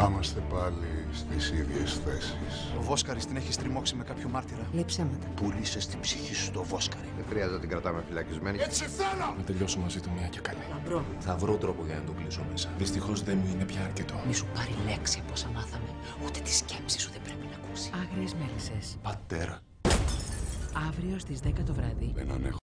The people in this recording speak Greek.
Θα είμαστε πάλι στις ίδιες θέσεις. Ο Βόσκαρης την έχει στριμώξει με κάποιο μάρτυρα. Λέει ψέματα. Πούλησε την ψυχή σου το Βόσκαρη. Δεν χρειάζεται να την κρατάμε φυλακισμένη. Έτσι θέλω! Να τελειώσω μαζί του μια και καλή. Λαμπρό. Θα βρω τρόπο για να τον κλείσω μέσα. Δυστυχώς δεν μου είναι πια αρκετό. Μη σου πάρει λέξη από όσα μάθαμε. Ούτε τη σκέψη σου δεν πρέπει να ακούσει. Άγριες μέλισσες. Πατέρα. Αύριο στις 10 το βράδυ. Δεν ανέχω